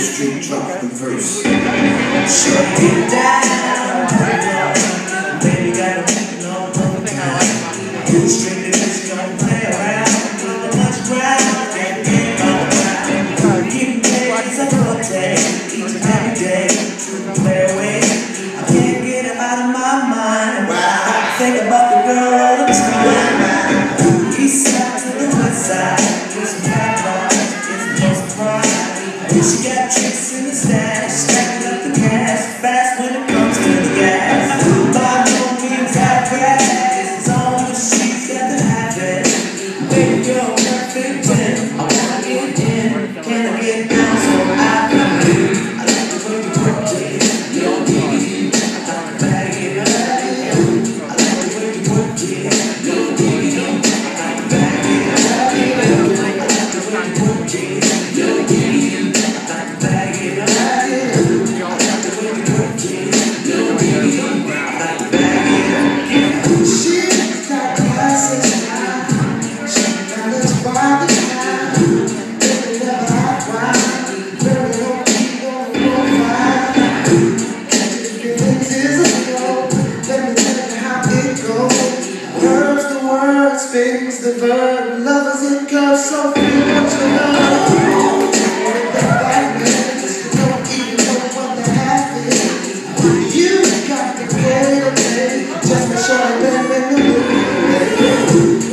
Straight drop the verse. Shut it down. Baby got a no, no, no. Straight to this, don't play. think about the girl all the time. East side to the west side, just try, just most try. She got tricks in the stack. things divine. Lovers in curves, so free, what love. You got to get it, just to show that men, men,